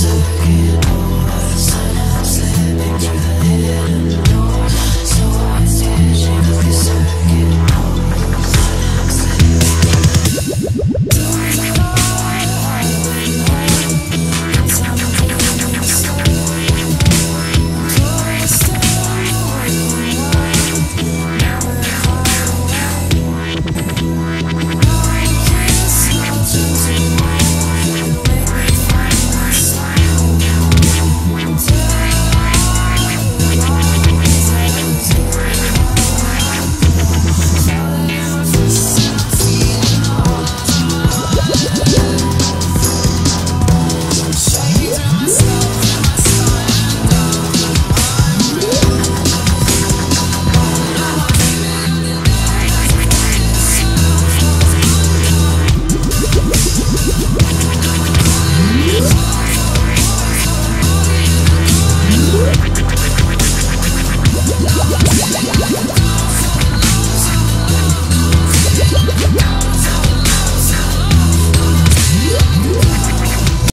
disappeared